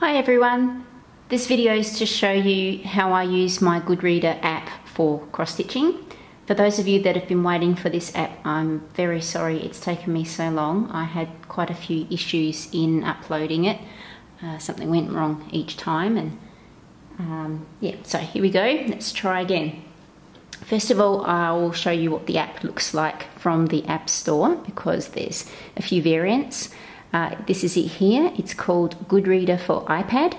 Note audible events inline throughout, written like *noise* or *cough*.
Hi everyone. This video is to show you how I use my Goodreader app for cross stitching. For those of you that have been waiting for this app, I'm very sorry it's taken me so long. I had quite a few issues in uploading it. Uh, something went wrong each time and um, yeah, so here we go. Let's try again. First of all, I will show you what the app looks like from the App Store because there's a few variants. Uh, this is it here. It's called Goodreader for iPad.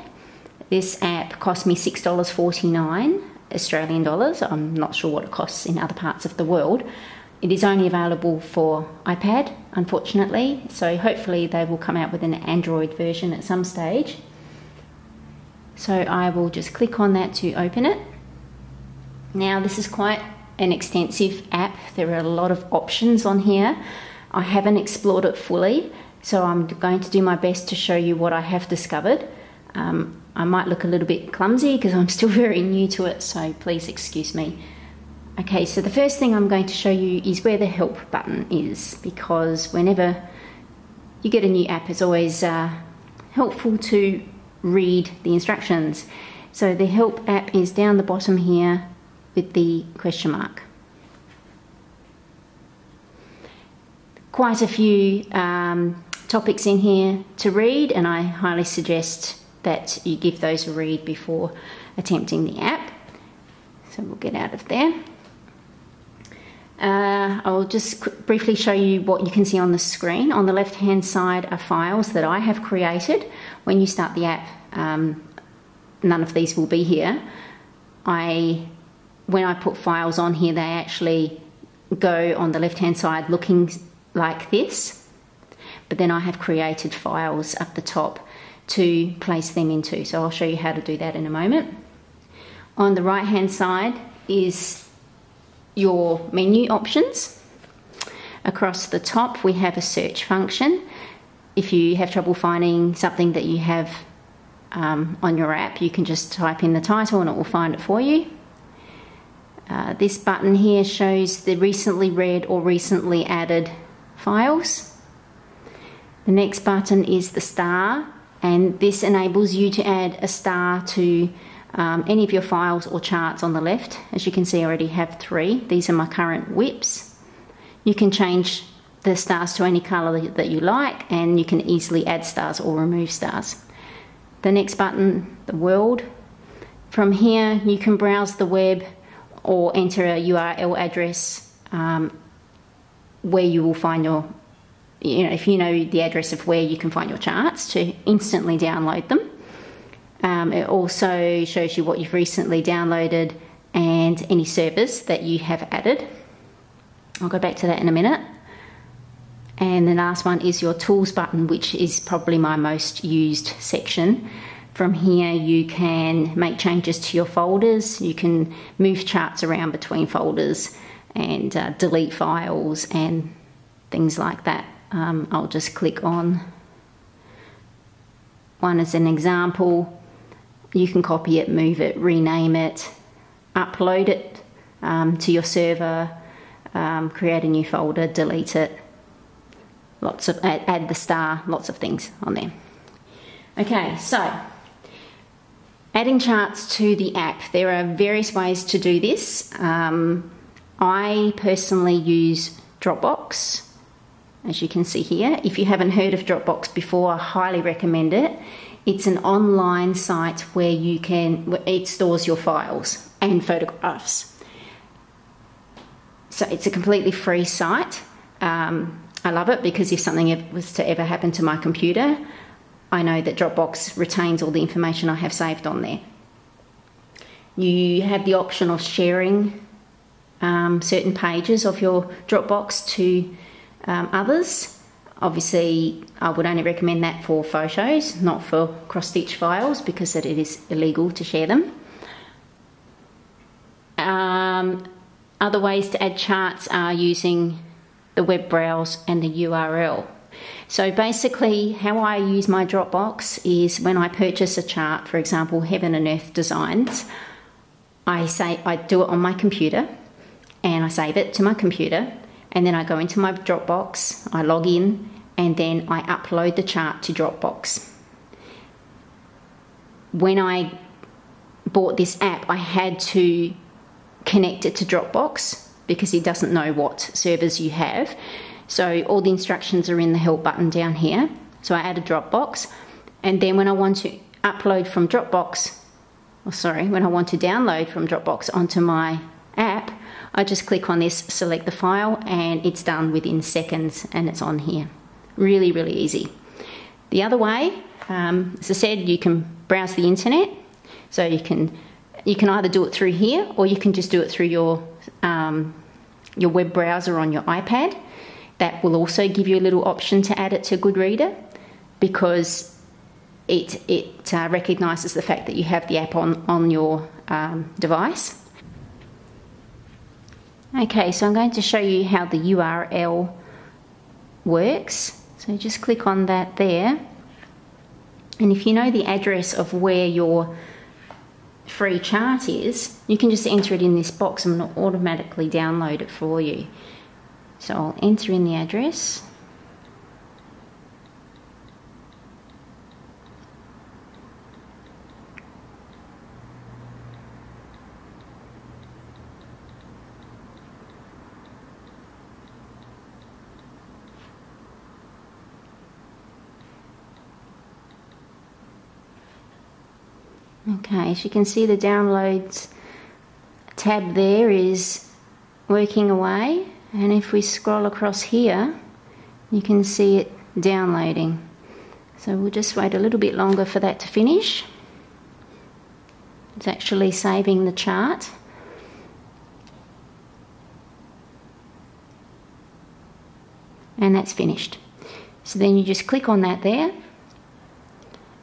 This app cost me $6.49 Australian dollars. I'm not sure what it costs in other parts of the world. It is only available for iPad, unfortunately, so hopefully they will come out with an Android version at some stage. So I will just click on that to open it. Now, this is quite an extensive app. There are a lot of options on here. I haven't explored it fully, so I'm going to do my best to show you what I have discovered. Um, I might look a little bit clumsy because I'm still *laughs* very new to it, so please excuse me. Okay, so the first thing I'm going to show you is where the help button is because whenever you get a new app, it's always uh, helpful to read the instructions. So the help app is down the bottom here with the question mark. Quite a few um, topics in here to read, and I highly suggest that you give those a read before attempting the app. So we'll get out of there. Uh, I'll just briefly show you what you can see on the screen. On the left hand side are files that I have created. When you start the app, um, none of these will be here. I, when I put files on here, they actually go on the left hand side looking like this but then I have created files up the top to place them into. So I'll show you how to do that in a moment. On the right hand side is your menu options. Across the top we have a search function. If you have trouble finding something that you have um, on your app, you can just type in the title and it will find it for you. Uh, this button here shows the recently read or recently added files. The next button is the star and this enables you to add a star to um, any of your files or charts on the left. As you can see I already have three. These are my current WIPs. You can change the stars to any colour that you like and you can easily add stars or remove stars. The next button, the world. From here you can browse the web or enter a URL address um, where you will find your you know, if you know the address of where you can find your charts to instantly download them. Um, it also shows you what you've recently downloaded and any servers that you have added. I'll go back to that in a minute. And the last one is your tools button, which is probably my most used section. From here, you can make changes to your folders, you can move charts around between folders and uh, delete files and things like that um, I'll just click on one as an example. You can copy it, move it, rename it, upload it um, to your server, um, create a new folder, delete it. Lots of add, add, the star, lots of things on there. Okay, so adding charts to the app. There are various ways to do this. Um, I personally use Dropbox as you can see here. If you haven't heard of Dropbox before, I highly recommend it. It's an online site where you can, it stores your files and photographs. So it's a completely free site. Um, I love it because if something was to ever happen to my computer, I know that Dropbox retains all the information I have saved on there. You have the option of sharing um, certain pages of your Dropbox to um, others. Obviously, I would only recommend that for photos, not for cross stitch files, because it is illegal to share them. Um, other ways to add charts are using the web browse and the URL. So basically, how I use my Dropbox is when I purchase a chart, for example, Heaven and Earth Designs, I say I do it on my computer and I save it to my computer and then I go into my Dropbox, I log in, and then I upload the chart to Dropbox. when I bought this app, I had to connect it to Dropbox because it doesn't know what servers you have. So all the instructions are in the help button down here. So I add a Dropbox. And then when I want to upload from Dropbox, or sorry, when I want to download from Dropbox onto my app, I just click on this, select the file, and it's done within seconds and it's on here. Really, really easy. The other way, um, as I said, you can browse the internet. So you can you can either do it through here or you can just do it through your um, your web browser on your iPad. That will also give you a little option to add it to Goodreader because it, it uh, recognises the fact that you have the app on, on your um, device. Okay, so I'm going to show you how the URL works. So just click on that there. And if you know the address of where your free chart is, you can just enter it in this box and it'll automatically download it for you. So I'll enter in the address. Okay, as you can see the downloads tab there is working away. And if we scroll across here you can see it downloading. So we'll just wait a little bit longer for that to finish. It's actually saving the chart. And that's finished. So then you just click on that there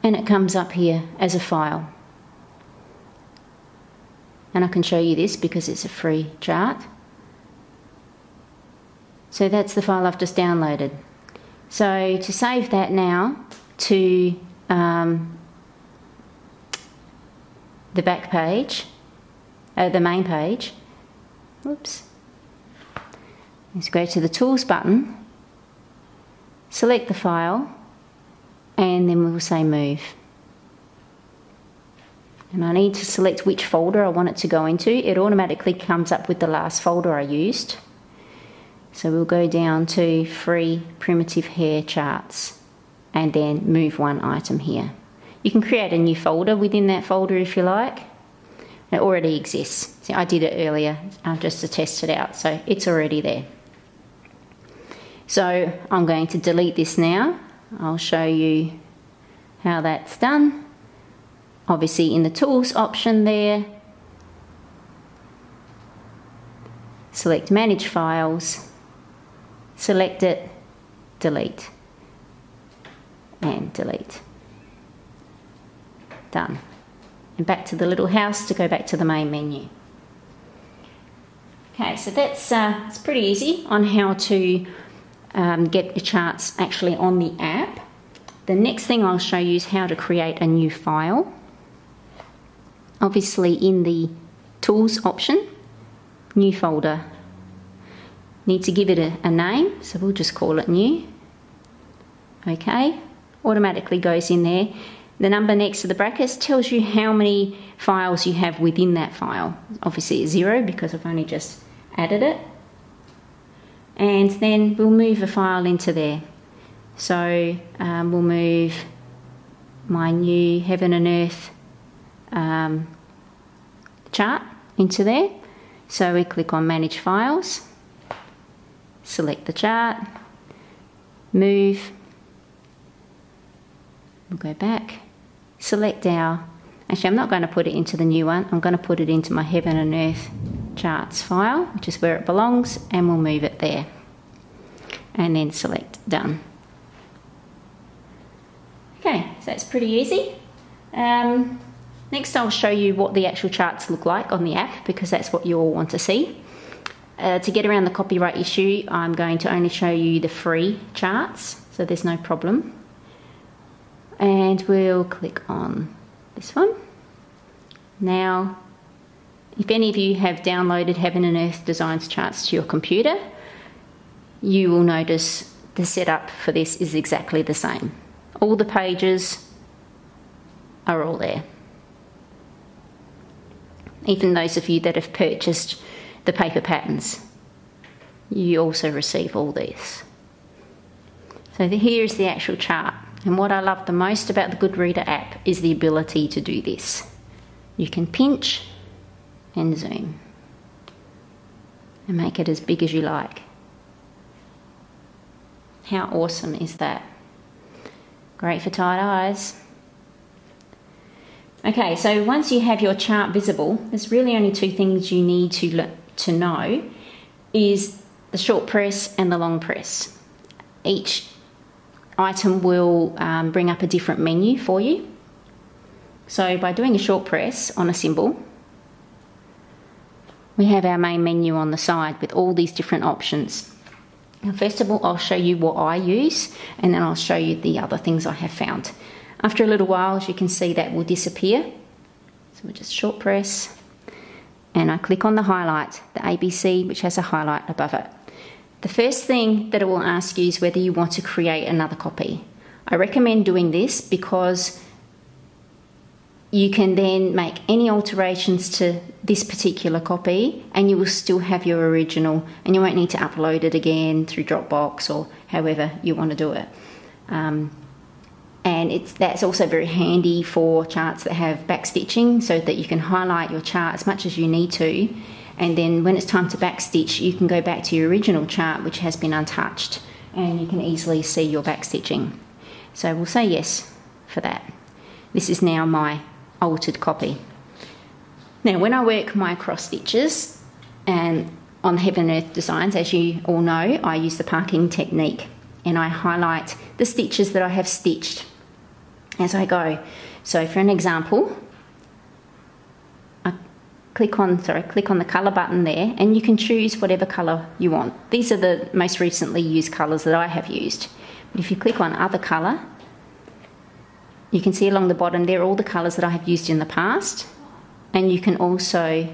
and it comes up here as a file and I can show you this because it's a free chart so that's the file I've just downloaded. So to save that now to um, the back page, uh, the main page, whoops, let's go to the Tools button, select the file, and then we will say Move. And I need to select which folder I want it to go into. It automatically comes up with the last folder I used. So we'll go down to free Primitive Hare charts and then move one item here. You can create a new folder within that folder if you like. It already exists. See, I did it earlier uh, just to test it out, so it's already there. So I'm going to delete this now. I'll show you how that's done. Obviously in the tools option there, select manage files select it, delete, and delete. Done. And back to the little house to go back to the main menu. Okay, so that's uh, it's pretty easy on how to um, get the charts actually on the app. The next thing I'll show you is how to create a new file. Obviously in the Tools option, New Folder, Need to give it a, a name, so we'll just call it new. Okay, automatically goes in there. The number next to the brackets tells you how many files you have within that file. Obviously it's zero because I've only just added it. And then we'll move a file into there. So um, we'll move my new heaven and earth um, chart into there. So we click on manage files select the chart, move, we'll go back, select our, actually I'm not going to put it into the new one, I'm going to put it into my heaven and earth charts file, which is where it belongs, and we'll move it there. And then select done. Okay, so that's pretty easy. Um, next I'll show you what the actual charts look like on the app because that's what you all want to see. Uh, to get around the copyright issue, I'm going to only show you the free charts, so there's no problem. And we'll click on this one. Now, if any of you have downloaded Heaven and Earth Designs charts to your computer, you will notice the setup for this is exactly the same. All the pages are all there. Even those of you that have purchased the paper patterns, you also receive all these. So here is the actual chart. And what I love the most about the Goodreader app is the ability to do this. You can pinch and zoom and make it as big as you like. How awesome is that? Great for tired eyes. Okay, so once you have your chart visible, there's really only two things you need to, to know is the short press and the long press. Each item will um, bring up a different menu for you. So by doing a short press on a symbol, we have our main menu on the side with all these different options. Now, first of all, I'll show you what I use and then I'll show you the other things I have found. After a little while, as you can see, that will disappear. So we'll just short press and I click on the highlight, the ABC, which has a highlight above it. The first thing that it will ask you is whether you want to create another copy. I recommend doing this because you can then make any alterations to this particular copy and you will still have your original and you won't need to upload it again through Dropbox or however you want to do it. Um, and it's that's also very handy for charts that have backstitching so that you can highlight your chart as much as you need to. And then when it's time to backstitch you can go back to your original chart which has been untouched and you can easily see your backstitching so we'll say yes for that. This is now my altered copy. Now when I work my cross stitches and on Heaven and Earth Designs as you all know I use the parking technique and I highlight the stitches that I have stitched as I go. So for an example, I click on sorry, click on the color button there and you can choose whatever color you want. These are the most recently used colors that I have used. But if you click on other color, you can see along the bottom there are all the colors that I have used in the past and you can also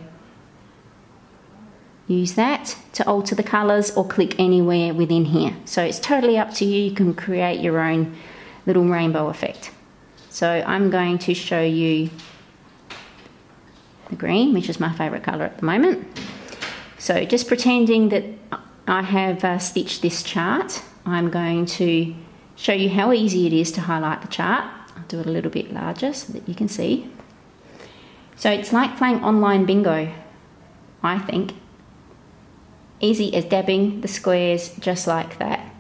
use that to alter the colors or click anywhere within here. So it's totally up to you. You can create your own little rainbow effect. So I'm going to show you the green, which is my favourite colour at the moment. So just pretending that I have uh, stitched this chart, I'm going to show you how easy it is to highlight the chart. I'll do it a little bit larger so that you can see. So it's like playing online bingo, I think. Easy as dabbing the squares just like that.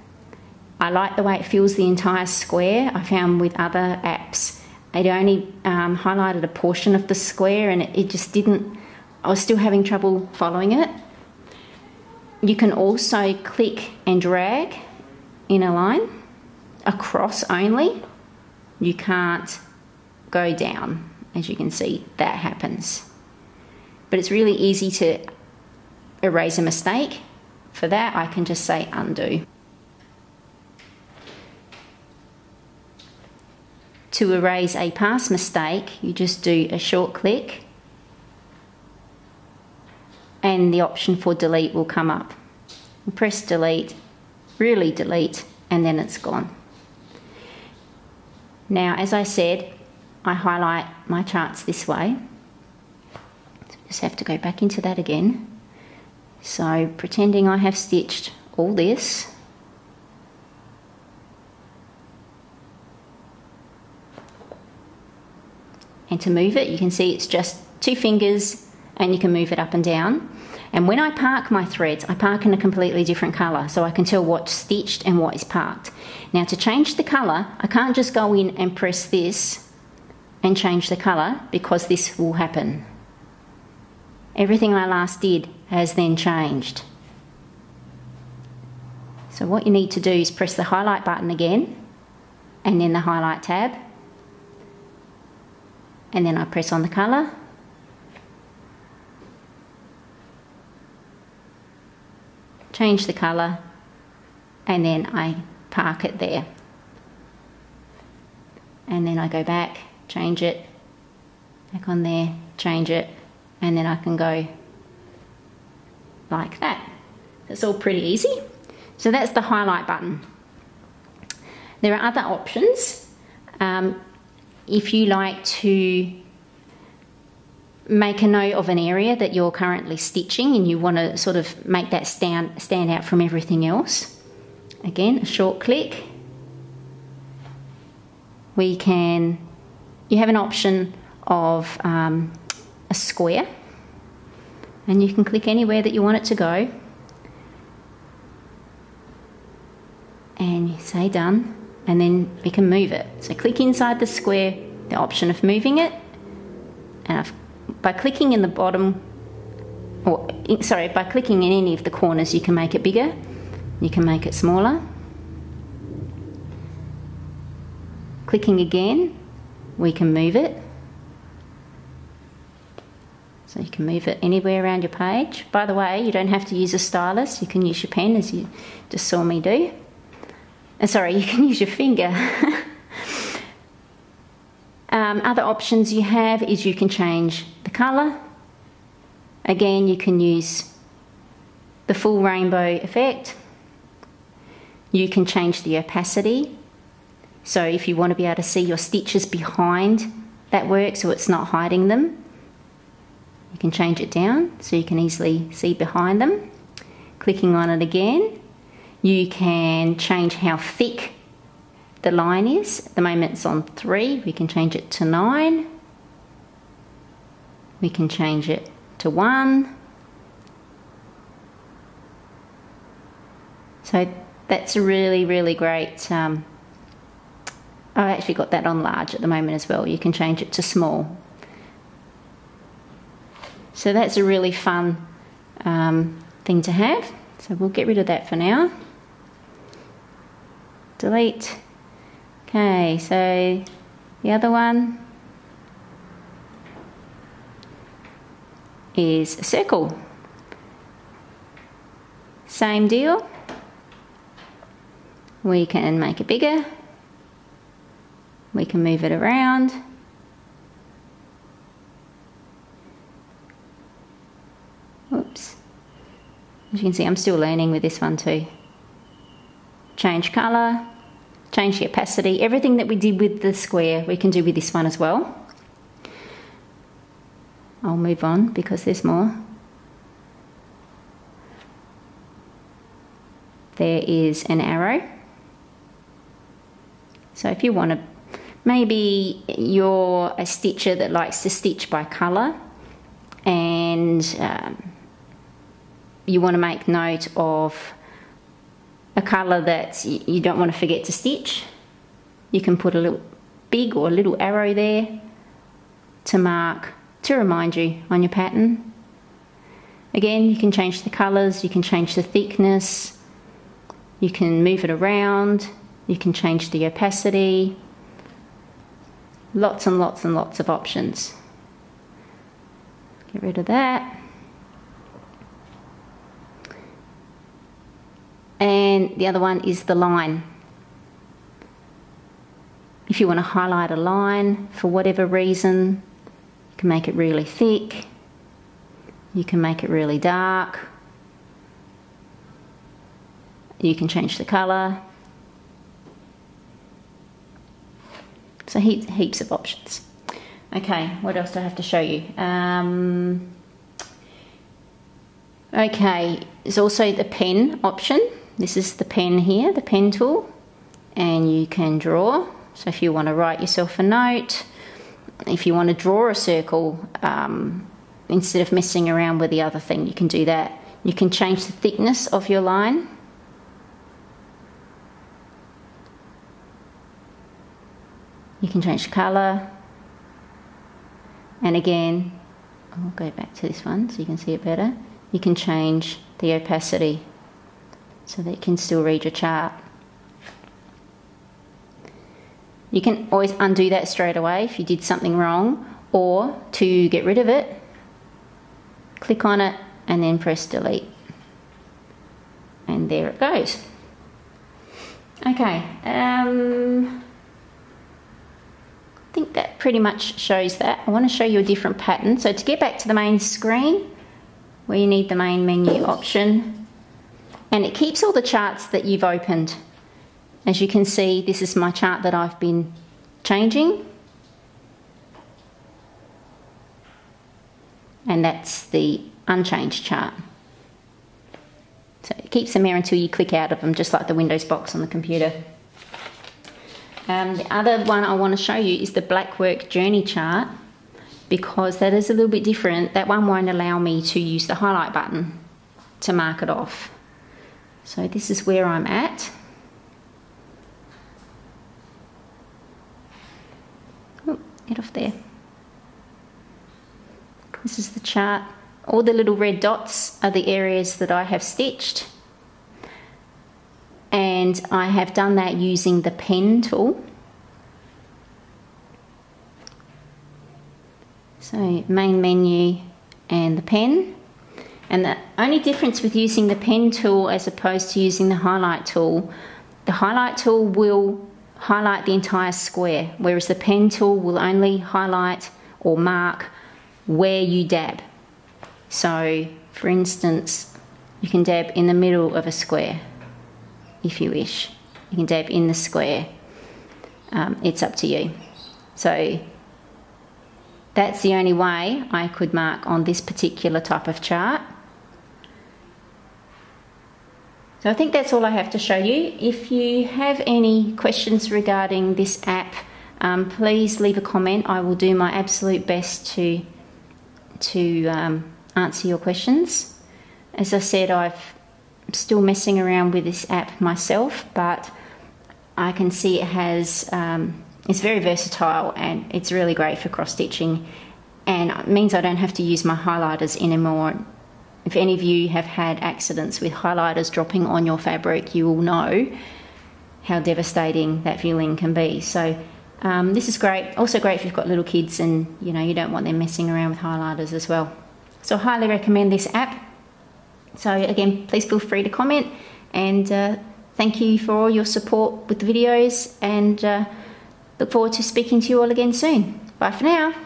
I like the way it fills the entire square. I found with other apps, it only um, highlighted a portion of the square and it, it just didn't, I was still having trouble following it. You can also click and drag in a line across only. You can't go down, as you can see, that happens. But it's really easy to erase a mistake. For that, I can just say undo. To erase a past mistake, you just do a short click and the option for delete will come up. press delete, really delete, and then it's gone. Now, as I said, I highlight my charts this way. So just have to go back into that again. So pretending I have stitched all this, And to move it, you can see it's just two fingers and you can move it up and down. And when I park my threads, I park in a completely different colour so I can tell what's stitched and what is parked. Now to change the colour, I can't just go in and press this and change the colour because this will happen. Everything I last did has then changed. So what you need to do is press the highlight button again and then the highlight tab and then I press on the colour. Change the colour. And then I park it there. And then I go back change it. Back on there change it. And then I can go like that. It's all pretty easy. So that's the highlight button. There are other options. Um, if you like to make a note of an area that you're currently stitching and you want to sort of make that stand, stand out from everything else. Again, a short click. We can, you have an option of um, a square and you can click anywhere that you want it to go and you say done and then we can move it. So click inside the square, the option of moving it and I've by clicking in the bottom, or sorry, by clicking in any of the corners, you can make it bigger, you can make it smaller. Clicking again, we can move it. So you can move it anywhere around your page. By the way, you don't have to use a stylus, you can use your pen as you just saw me do. Uh, sorry, *laughs* you can use your finger. Um, other options you have is you can change the colour. Again, you can use the full rainbow effect. You can change the opacity. So if you want to be able to see your stitches behind that work so it's not hiding them, you can change it down so you can easily see behind them. Clicking on it again, you can change how thick the line is. At the moment it's on 3, we can change it to 9. We can change it to 1. So that's a really, really great. Um, I've actually got that on large at the moment as well. You can change it to small. So that's a really fun um, thing to have. So we'll get rid of that for now. Delete. Okay, so the other one is a circle. Same deal. We can make it bigger. We can move it around. Oops. As you can see, I'm still learning with this one too. Change colour change the opacity. Everything that we did with the square, we can do with this one as well. I'll move on because there's more. There is an arrow. So if you want to, maybe you're a stitcher that likes to stitch by colour and um, you want to make note of a colour that you don't want to forget to stitch. You can put a little big or little arrow there to mark, to remind you on your pattern. Again, you can change the colours, you can change the thickness, you can move it around, you can change the opacity. Lots and lots and lots of options. Get rid of that. The other one is the line. If you want to highlight a line for whatever reason, you can make it really thick, you can make it really dark, you can change the colour. So heaps, heaps of options. Okay, what else do I have to show you? Um, okay, there's also the pen option. This is the pen here, the pen tool, and you can draw. So if you want to write yourself a note, if you want to draw a circle, um, instead of messing around with the other thing, you can do that. You can change the thickness of your line. You can change the colour. And again, I'll go back to this one so you can see it better. You can change the opacity so that you can still read your chart. You can always undo that straight away if you did something wrong, or to get rid of it, click on it and then press delete. And there it goes. Okay, um, I think that pretty much shows that. I want to show you a different pattern. So to get back to the main screen, where you need the main menu option and it keeps all the charts that you've opened. As you can see, this is my chart that I've been changing. and that's the unchanged chart. So it keeps them there until you click out of them, just like the Windows box on the computer. Um, the other one I want to show you is the Blackwork Journey chart because that is a little bit different. That one won't allow me to use the highlight button to mark it off. So this is where I'm at. Oh, get off there. This is the chart. All the little red dots are the areas that I have stitched. And I have done that using the pen tool. So main menu and the pen. And the only difference with using the pen tool as opposed to using the highlight tool, the highlight tool will highlight the entire square, whereas the pen tool will only highlight or mark where you dab. So, for instance, you can dab in the middle of a square if you wish. You can dab in the square. Um, it's up to you. So, that's the only way I could mark on this particular type of chart. So I think that's all I have to show you. If you have any questions regarding this app, um, please leave a comment. I will do my absolute best to to um, answer your questions. As I said, I'm still messing around with this app myself, but I can see it has um, it's very versatile and it's really great for cross stitching, and it means I don't have to use my highlighters anymore if any of you have had accidents with highlighters dropping on your fabric, you will know how devastating that feeling can be. So um, this is great. Also great if you've got little kids and you know you don't want them messing around with highlighters as well. So I highly recommend this app. So again, please feel free to comment and uh, thank you for all your support with the videos and uh, look forward to speaking to you all again soon. Bye for now.